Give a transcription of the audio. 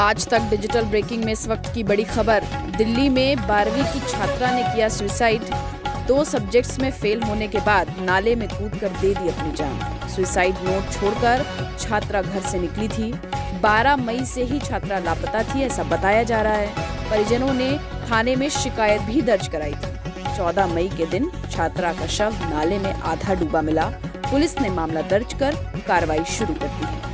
आज तक digital breaking में इस वक्त की बड़ी खबर। दिल्ली में बारहवीं की छात्रा ने किया सुसाइड दो सब्जेक्ट्स में फेल होने के बाद नाले में कूद कर दे दी अपनी जान। सुसाइड नोट छोड़कर छात्रा घर से निकली थी। 12 मई से ही छात्रा लापता थी, ऐसा बताया जा रहा है। परिजनों ने थाने में शिकायत भी दर्ज कराई थी। 14 मई के दिन छात्रा का शव नाले में आधा डूबा मिला। पुलिस ने मामला दर्ज कर कार्रवाई शुरू कर दी है।